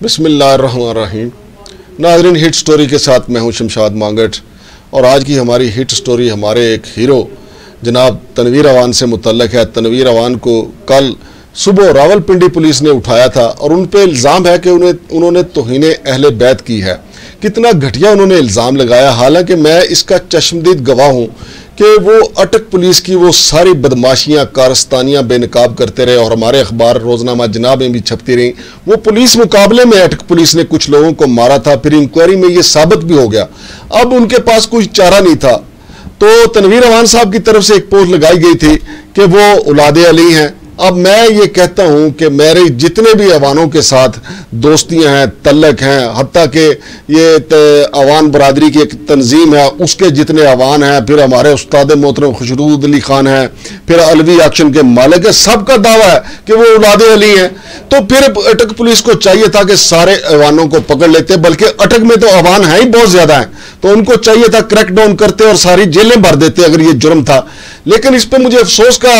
बिसमीम नाजरीन, hit story के साथ मैं हूँ शमशाद मांगट, और आज की हमारी हिट स्टोरी हमारे एक हीरो, जनाब तनवीर अवान से मुतलक है। तनवीर अवान को कल सुबह रावलपिंडी पुलिस ने उठाया था, और उन पर इल्ज़ाम है कि उन्हें, उन्होंने तोहन अहल बैत की है। कितना घटिया उन्होंने इल्ज़ाम लगाया। हालाँकि मैं इसका चश्मदीद गवाह हूँ कि वो अटक पुलिस की वो सारी बदमाशियाँ, कारस्तानियाँ बेनकाब करते रहे और हमारे अखबार रोजनामा जनाब में भी छपती रहीं। वो पुलिस मुकाबले में अटक पुलिस ने कुछ लोगों को मारा था, फिर इंक्वायरी में ये साबित भी हो गया। अब उनके पास कोई चारा नहीं था। तो तनवीर अवान साहब की तरफ़ से एक पोस्ट लगाई गई थी कि वो उलाद अली हैं। अब मैं ये कहता हूँ कि मेरे जितने भी अवानों के साथ दोस्तियाँ हैं, तल्लक हैं हती कि ये अवान बरदरी की एक तंजीम है, उसके जितने अवान हैं, फिर हमारे उस्ताद मोहतरम खुशरूद अली खान हैं, फिर अलवी एक्शन के मालिक है, सबका दावा है कि वो औलाद अली हैं। तो फिर अटक पुलिस को चाहिए था कि सारे अवानों को पकड़ लेते, बल्कि अटक में तो अवान है ही बहुत ज़्यादा हैं। तो उनको चाहिए था क्रैकडाउन करते और सारी जेलें भर देते, अगर ये जुर्म था। लेकिन इस पर मुझे अफसोस का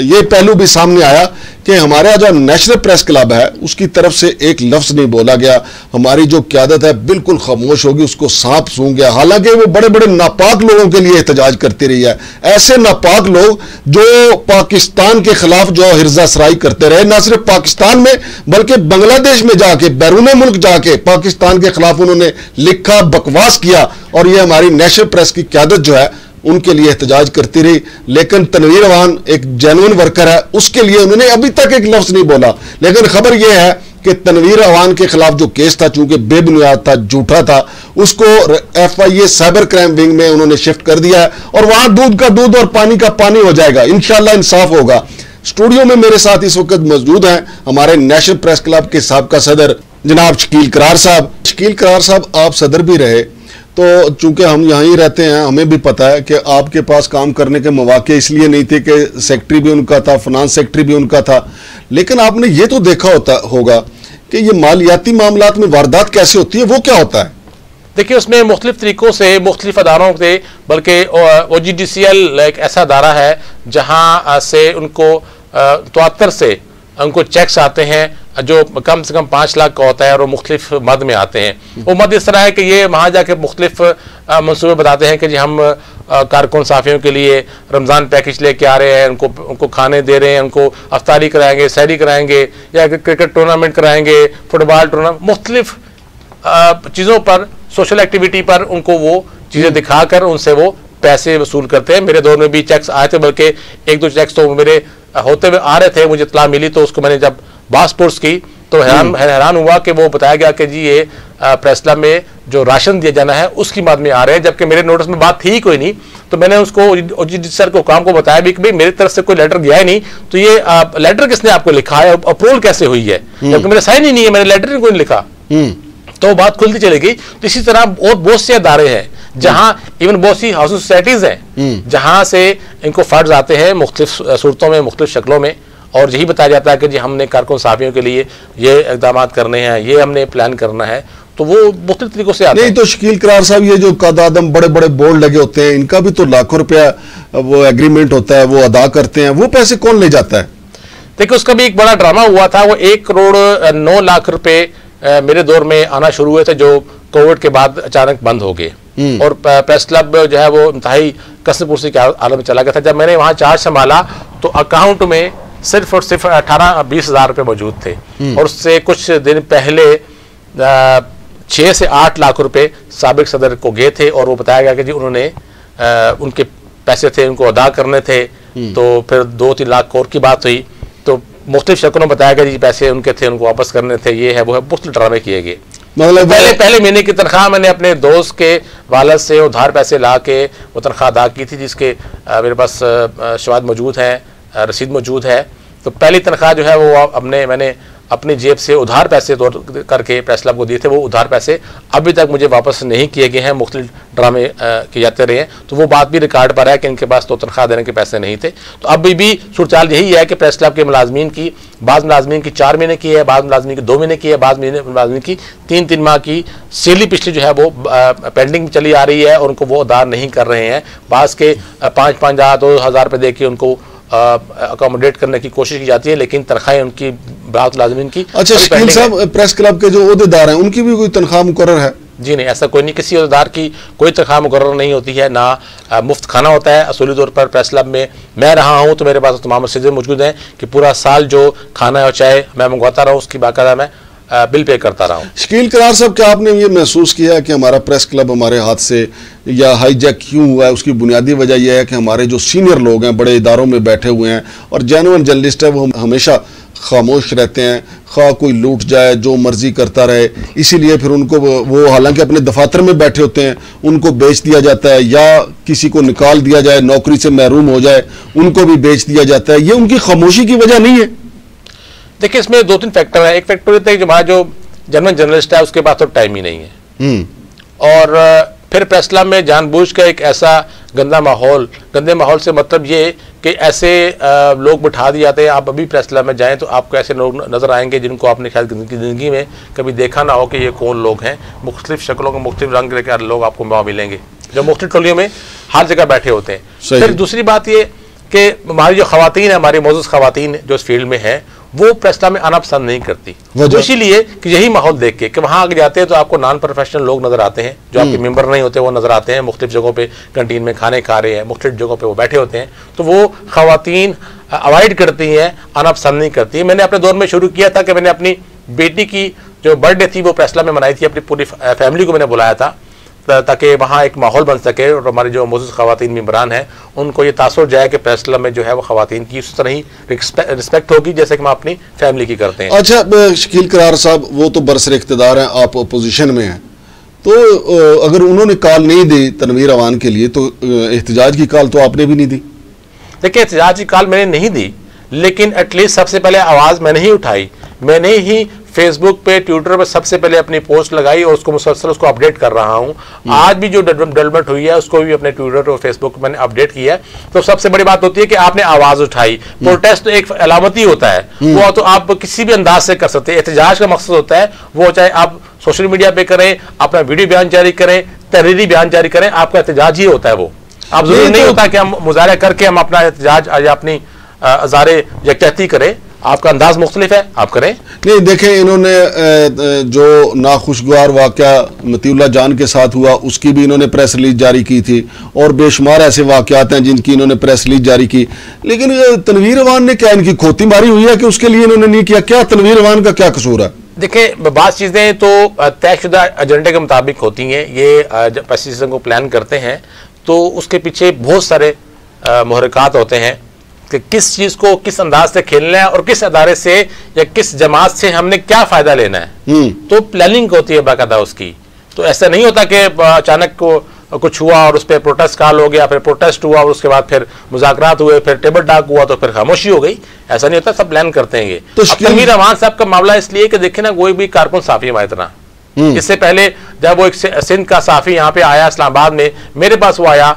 ये पहलू भी सामने आया कि हमारा जो नेशनल प्रेस क्लब है, उसकी तरफ़ से एक लफ्ज़ नहीं बोला गया। हमारी जो क्यादत है, बिल्कुल खामोश होगी, उसको सांप सूंघ गया हालाँकि वो बड़े बड़े नापाक लोगों के लिए एहतजाज करती रही है। ऐसे नापाक लोग जो पाकिस्तान के खिलाफ जो हिरजा सराई करते रहे, ना सिर्फ़ पाकिस्तान में, बल्कि बांग्लादेश में जाके, बैरून मुल्क जाके पाकिस्तान के खिलाफ उन्होंने लिखा, बकवास किया और ये हमारी नेशनल प्रेस की क्यादत जो है उनके लिए एहतजाज करती रही। लेकिन तनवीर अवान एक जेनुअन वर्कर है, उसके लिए उन्होंने अभी तक एक लफ्ज नहीं बोला। लेकिन खबर यह है कि तनवीर अवान के खिलाफ जो केस था, चूँकि बेबुनियाद था, झूठा था, उसको F I A cyber crime wing में उन्होंने शिफ्ट कर दिया है और वहाँ दूध का दूध और पानी का पानी हो जाएगा। इनशाला इंसाफ होगा। स्टूडियो में मेरे साथ इस वक्त मौजूद हैं हमारे नेशनल प्रेस क्लब के सबका सदर जनाब शकील करार साहब। शकील करार साहब, आप सदर भी रहे। तो चूँकि हम यहाँ ही रहते हैं, हमें भी पता है कि आपके पास काम करने के मौके इसलिए नहीं थे कि सेक्रेटरी भी उनका था फिनांस सेक्रेटरी भी उनका था। लेकिन आपने ये तो देखा होता होगा कि ये मालियाती मामला में वारदात कैसे होती है, वो क्या होता है? देखिए, उसमें मुख्तलिफ़ तरीक़ों से, मुख्तलिफ़ अदारों से, बल्कि ओ जी डी सी एल एक ऐसा अदारा है जहाँ से उनको तोहत्तर से उनको चेक्स आते हैं जो कम से कम पाँच लाख का होता है और वो मुख्तलिफ़ मद में आते हैं। वो मद इस तरह है कि ये वहाँ जाके मुख्तलिफ़ मनसूबे बताते हैं कि जी हम कारकुन साफियों के लिए रमज़ान पैकेज लेके आ रहे हैं, उनको उनको खाने दे रहे हैं, उनको अफ्तारी कराएँगे, सैरी कराएँगे, या क्रिकेट टूर्नामेंट कराएँगे, फुटबॉल टूर्नामेंट, मुख्तलिफ़ चीज़ों पर, सोशल एक्टिविटी पर उनको वो चीज़ें दिखाकर उनसे वो पैसे वसूल करते हैं। मेरे दौर में भी चेक्स आए थे, बल्कि एक दो चेक्स तो मेरे होते हुए आ रहे थे, मुझे इतला मिली तो उसको मैंने जब बासपुर्स की तो हैरान हम्म। हैरान हुआ कि वो बताया गया कि जी ये क्लब में जो राशन दिया जाना है उसकी बात में आ रहे हैं जबकि मेरे नोटिस में बात थी कोई नहीं। तो मैंने उसको सर को काम को बताया भी कि भाई मेरी तरफ़ से कोई लेटर गया ही नहीं। तो ये आ, लेटर किसने आपको लिखा है अप्रूवल कैसे हुई है? हम्म। जबकि मेरा साइन ही नहीं है मैंने लेटर ही कोई नहीं लिखा। हम्म। तो बात खुलती चली गई। तो इसी तरह और बहुत से अदारे हैं जहाँ इवन बहुत सी हाउसिंग सोसाइटीज हैं जहाँ से इनको फंड आते हैं मुख्तलिफ़ सूरतों में मुख्तलिफ़ शक्लों में। और यही बताया जाता है कि जी हमने कारकुन साफियों के लिए ये इकदाम करने हैं ये हमने प्लान करना है तो वो मुख्त तरीकों से आते नहीं तो शकील करार साहब ये जो कदादम बड़े बड़े बोर्ड लगे होते हैं इनका भी तो लाखों रुपया वो एग्रीमेंट होता है वो अदा करते हैं वो पैसे कौन ले जाता है? देखिए उसका भी एक बड़ा ड्रामा हुआ था वो एक करोड़ नौ लाख रुपए मेरे दौर में आना शुरू हुए थे जो कोविड के बाद अचानक बंद हो गए। हम्म। और प्रेस क्लब जो है वो इंतहाई कसरपुरसी के आलम में चला गया था। जब मैंने वहाँ चार्ज संभाला तो अकाउंट में सिर्फ़ और सिर्फ़ अठारह बीस हज़ार रुपये मौजूद थे। हम्म। और उससे कुछ दिन पहले छः से आठ लाख रुपए सबक सदर को गए थे और वो बताया गया कि जी उन्होंने आ, उनके पैसे थे उनको अदा करने थे। हम्म। तो फिर दो तीन लाख और की बात हुई। तो मुख्तलिफ़ शक्लों में बताया गया जी पैसे उनके थे उनको वापस करने थे ये है वो है मुख्तलिफ़ ड्रामे किए गए। मतलब पहले पहले महीने की तनख्वाह मैंने अपने दोस्त के वालद से उधार पैसे ला के वो तनख्वाह अदा की थी जिसके मेरे पास शवाद मौजूद हैं। रसीद मौजूद है। तो पहली तनख्वाह जो है वो अपने, मैंने अपनी जेब से उधार पैसे तौर करके प्रेस क्लब को दिए थे, वो उधार पैसे अभी तक मुझे वापस नहीं किए गए हैं मुख्तु ड्रामे किए जाते रहे हैं। तो वो बात भी रिकॉर्ड पर है कि इनके पास तो तनख्वाह देने के पैसे नहीं थे। तो अभी भी सूरचाल यही है कि प्रेस क्लब के मुलाजमीन की, बाद मुलाजमीन की चार महीने की है, बाद मुलाजमीन की दो महीने की है, बाद मुलाजमीन की तीन तीन माह की सैलरी पिछली जो है वो पेंडिंग चली आ रही है और उनको वो अदा नहीं कर रहे हैं। बास के पाँच पाँच हज़ार, दो हज़ार रुपये दे के उनको अकोमोडेट करने की कोशिश की जाती है लेकिन तनख्वाहें उनकी बात लाजमीन की अच्छा शकील साहब प्रेस क्लब के जो अहदेदार हैं उनकी भी कोई तनख्वाह मुकर है? जी नहीं ऐसा कोई नहीं किसी अहदेदार की कोई तनख्वाह मुकर नहीं होती है ना अ, मुफ़्त खाना होता है असूली तौर पर प्रेस क्लब में मैं रहा हूँ तो मेरे पास तमाम रसीदें मौजूद हैं कि पूरा साल जो खाना और चाय मैं मंगवाता रहा हूँ उसकी बाकायदा मैं बिल पे करता रहा हूँ। शकील करार साहब, क्या आपने ये महसूस किया है कि हमारा प्रेस क्लब हमारे हाथ से या हाईजैक क्यों हुआ है? उसकी बुनियादी वजह यह है कि हमारे जो सीनियर लोग हैं, बड़े इदारों में बैठे हुए हैं और जेनुअन जर्नलिस्ट है, वो हमेशा खामोश रहते हैं। खा कोई लूट जाए, जो मर्ज़ी करता रहे। इसीलिए फिर उनको वो हालाँकि अपने दफातर में बैठे होते हैं, उनको बेच दिया जाता है या किसी को निकाल दिया जाए, नौकरी से महरूम हो जाए, उनको भी बेच दिया जाता है। ये उनकी खामोशी की वजह नहीं है। देखिए इसमें दो तीन फैक्टर हैं। एक फैक्टर ये कि हमारा जो जनरल जर्नलिस्ट है उसके पास तो टाइम ही नहीं है। हम्म। और फिर फैसला में जानबूझ का एक ऐसा गंदा माहौल गंदे माहौल से मतलब ये कि ऐसे लोग बिठा दिए जाते हैं। आप अभी फैसला में जाएँ तो आपको ऐसे लोग नज़र आएँगे जिनको आपने शायद ज़िंदगी में कभी देखा ना हो कि ये कौन लोग हैं। मुख्तलिफ़ शक्लों के मुख्तलिफ़ रंग के लोग आपको वहाँ मिलेंगे जो मुख्तलिफ़ टोलियों में हर जगह बैठे होते हैं। फिर दूसरी बात ये कि हमारी जो खातन है हमारी मोजस खातन जो इस फ़ील्ड में है वो क्लब में आना पसंद नहीं करती? वो इसीलिए कि यही माहौल देख के कि वहाँ आगे जाते हैं तो आपको नॉन प्रोफेशनल लोग नज़र आते हैं जो आपके मेंबर नहीं होते वो नज़र आते हैं मुख्तलिफ़ जगहों पे कंटीन में खाने खा रहे हैं मुख्तलिफ़ जगहों पे वो बैठे होते हैं तो वो खातन अवॉइड करती हैं आना पसंद नहीं करती मैंने अपने दौर में शुरू किया था कि मैंने अपनी बेटी की जो बर्थडे थी वो क्लब में मनाई थी अपनी पूरी फैमिली को मैंने बुलाया था। ता- ताकि वहाँ एक माहौल बन सके और हमारी जो मौजूद खातन मम्बरान हैं उनको ये तासर जाए कि क्लब में जो है वो खातन की उस तरह ही रिस्पेक्ट होगी जैसे कि हम अपनी फैमिली की करते हैं। अच्छा शकील करार साहब वो तो बरसर इकतदार हैं आप अपोजिशन में हैं। तो अगर उन्होंने कॉल नहीं दी तनवीर अवान के लिए तो एहतजाज की कॉल तो आपने भी नहीं दी। देखिए एहतजाज की कॉल मैंने नहीं दी लेकिन एटलीस्ट सबसे पहले आवाज़ मैंने ही उठाई। मैंने ही फेसबुक पे ट्विटर पे सबसे पहले अपनी पोस्ट लगाई और उसको मुसलसल उसको अपडेट कर रहा हूँ। आज भी जो डेवलपमेंट हुई है उसको भी अपने ट्विटर और फेसबुक पे मैंने अपडेट किया है। तो सबसे बड़ी बात होती है कि आपने आवाज़ उठाई। प्रोटेस्ट तो एक अलामती होता है। वो तो आप किसी भी अंदाज से कर सकते हैं। एहतजाज का मकसद होता है वो चाहे आप सोशल मीडिया पे करें अपना वीडियो बयान जारी करें तहरीरी बयान जारी करें आपका एहतजाज ही होता है वो। आप ज़रूरी नहीं तो- होता कि हम मुजाहरा करके हम अपना एहतजाज या अपनी अजारे यकजहती करें। आपका अंदाज मुख्तलिफ़ है? आप करें। नहीं देखें इन्होंने जो नाखुशगवार वाक़ मतीउल्ला जान के साथ हुआ उसकी भी इन्होंने प्रेस रिलीज़ जारी की थी और बेशुमार ऐसे वाक़ात हैं जिनकी इन्होंने प्रेस रिलीज़ जारी की। लेकिन तनवीर अवान ने क्या इनकी खोती मारी हुई है कि उसके लिए इन्होंने नहीं किया? क्या तनवीर अवान का क्या कसूर है? देखिए बात चीज़ें तो तयशुदा एजेंडे के मुताबिक होती हैं। ये जब चीज़ों को प्लान करते हैं तो उसके पीछे बहुत सारे महरक़ात होते हैं। कि किस चीज़ को किस अंदाज से खेलना है और किस अदारे से या किस जमात से हमने क्या फ़ायदा लेना है। हम्म। तो प्लानिंग होती है बाकायदा उसकी। तो ऐसा नहीं होता कि अचानक को कुछ हुआ और उस पर प्रोटेस्ट कॉल हो गया फिर प्रोटेस्ट हुआ और उसके बाद फिर मुजाकरात हुए फिर टेबल टाक हुआ तो फिर खामोशी हो गई। ऐसा नहीं होता सब प्लान करते हैं ये। तो शकील- अमान साहब का मामला इसलिए कि देखिए ना कोई भी कारकुन साफी हमारी तरह इससे पहले जब वो एक सिंध का साफी यहाँ पे आया इस्लामाबाद में मेरे पास वो आया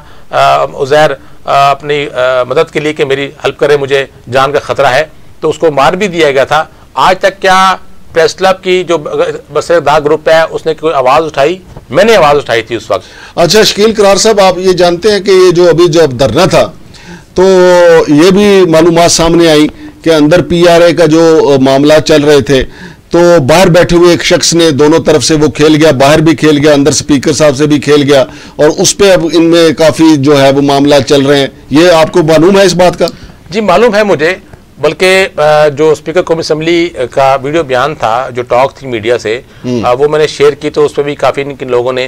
उजैर अपनी मदद के लिए कि मेरी हेल्प करे, मुझे जान का खतरा है। तो उसको मार भी दिया गया था। आज तक क्या प्रेस क्लब की जो बसरदार ग्रुप है, उसने कोई आवाज़ उठाई? मैंने आवाज़ उठाई थी उस वक्त। अच्छा शकील करार साहब, आप ये जानते हैं कि ये जो अभी जब धरना था तो ये भी मालूम सामने आई कि अंदर पीआरए का जो मामला चल रहे थे तो बाहर बैठे हुए एक शख्स ने दोनों तरफ़ से वो खेल गया बाहर भी खेल गया अंदर स्पीकर साहब से भी खेल गया और उस पर अब इनमें काफ़ी जो है वो मामला चल रहे हैं। ये आपको मालूम है इस बात का? जी मालूम है मुझे बल्कि जो स्पीकर कौमी असम्बली का वीडियो बयान था जो टॉक थी मीडिया से वो मैंने शेयर की तो उस पर भी काफ़ी लोगों ने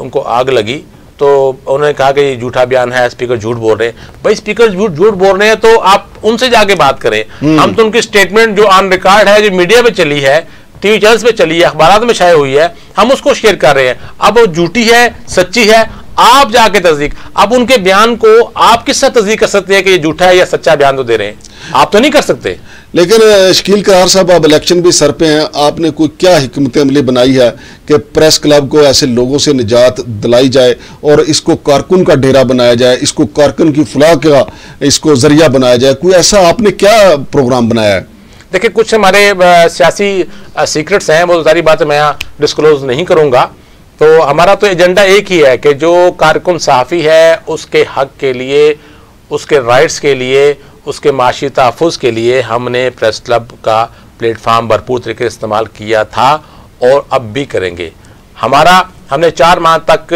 उनको आग लगी। तो उन्होंने कहा कि ये झूठा बयान है स्पीकर झूठ बोल रहे हैं। भाई स्पीकर झूठ झूठ बोल रहे हैं तो आप उनसे जाके बात करें। हम तो उनकी स्टेटमेंट जो ऑन रिकॉर्ड है जो मीडिया पे चली है टीवी चैनल्स पे चली है अखबार में शाये हुई है हम उसको शेयर कर रहे हैं। अब वो झूठी है सच्ची है आप जाके तस्दीक अब उनके बयान को आप किस तरह तस्दीक कर सकते हैं कि ये झूठा है या सच्चा बयान तो दे रहे हैं? आप तो नहीं कर सकते। लेकिन शकील करार साहब अब इलेक्शन भी सर पे हैं। आपने कोई क्या हिकमत अमली बनाई है कि प्रेस क्लब को ऐसे लोगों से निजात दिलाई जाए और इसको कारकुन का डेरा बनाया जाए इसको कारकुन की फलाह का इसको ज़रिया बनाया जाए? कोई ऐसा आपने क्या प्रोग्राम बनाया है? देखिए कुछ हमारे सियासी सीक्रेट्स हैं वो सारी बातें मैं यहाँ डिस्क्लोज नहीं करूँगा। तो हमारा तो एजेंडा एक ही है कि जो कारकुन सहाफ़ी है उसके हक के लिए उसके राइट्स के लिए उसके माशी तहफ़ के लिए हमने प्रेस क्लब का प्लेटफार्म भरपूर तरीके से इस्तेमाल किया था और अब भी करेंगे। हमारा हमने चार माह तक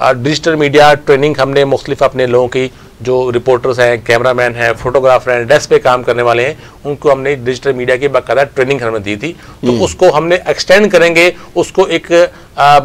डिजिटल मीडिया ट्रेनिंग हमने मुख्तलिफ़ अपने लोगों की जो रिपोर्टर्स हैं कैमरामैन हैं फोटोग्राफर हैं डेस्क पे काम करने वाले हैं उनको हमने डिजिटल मीडिया की बाकायदा ट्रेनिंग हमने दी थी। तो उसको हमने एक्सटेंड करेंगे उसको एक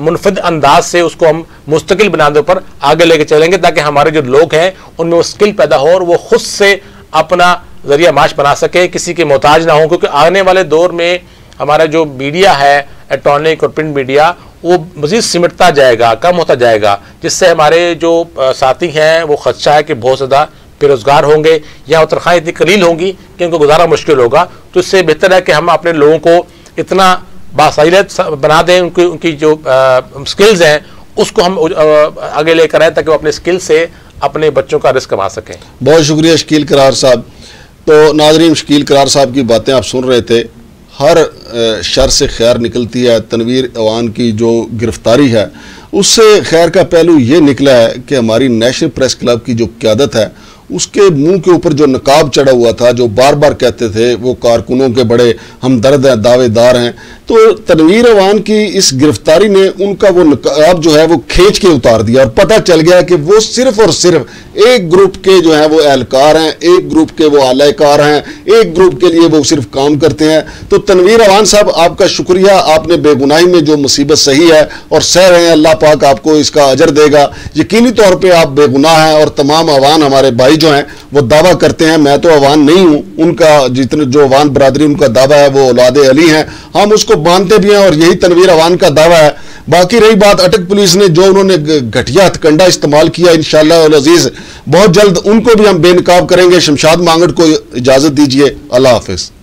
मुनफद अंदाज से उसको हम मुस्तकिल बनाने पर आगे लेके चलेंगे ताकि हमारे जो लोग हैं उनमें वो स्किल पैदा हो और वो खुद से अपना ज़रिया माश बना सके, किसी के मोहताज ना हो, क्योंकि आने वाले दौर में हमारा जो मीडिया है, इलेक्ट्रॉनिक और प्रिंट मीडिया, वो मज़ीद सिमटता जाएगा, कम होता जाएगा, जिससे हमारे जो साथी हैं, वो खदशा है कि बहुत ज़्यादा बेरोज़गार होंगे, या तनख्वाहें इतनी कलील होंगी कि उनको गुजारा मुश्किल होगा। तो इससे बेहतर है कि हम अपने लोगों को इतना बासाइलत बना दें, उनकी उनकी जो स्किल्स हैं, उसको हम आगे लेकर आए, ताकि वो अपने स्किल से अपने बच्चों का रिस्क कमा सकें। बहुत शुक्रिया शकील करार साहब। तो नाजरीन, शकील करार साहब की बातें आप सुन रहे थे। हर शर से खैर निकलती है। तनवीर अवान की जो गिरफ्तारी है, उससे खैर का पहलू ये निकला है कि हमारी नेशनल प्रेस क्लब की जो क्यादत है उसके मुँह के ऊपर जो नकाब चढ़ा हुआ था, जो बार बार कहते थे, वो कारकुनों के बड़े हमदर्द हैं, दावेदार हैं तो तनवीर अवान की इस गिरफ्तारी ने उनका वो नकाब जो है, वो खींच के उतार दिया और पता चल गया कि वो सिर्फ़ और सिर्फ़ एक ग्रुप के जो है, वो एहलकार हैं, एक ग्रुप के वो आलाकार हैं, एक ग्रुप के लिए वो सिर्फ़ काम करते हैं। तो तनवीर अवान साहब, आपका शुक्रिया, आपने बेगुनाही में जो मुसीबत सही है और सह रहे हैं, अल्लाह पाक आपको इसका अजर देगा। यकीनी तौर पर आप बेगुनाह हैं और तमाम अवान हमारे भाई जो हैं, वो दावा करते हैं, मैं तो अवान नहीं हूँ। उनका जितने जो अवान बरदरी, उनका दावा है, वो औलाद अली हैं। हम उसको मानते भी हैं और यही तनवीर अवान का दावा है। बाकी रही बात, अटक पुलिस ने जो उन्होंने घटिया हथकंडा इस्तेमाल किया इन अज़ीज़, बहुत जल्द उनको भी हम बेनकाब करेंगे। शमशाद मांगड़ को इजाज़त दीजिए। अल्लाह हाफिज़।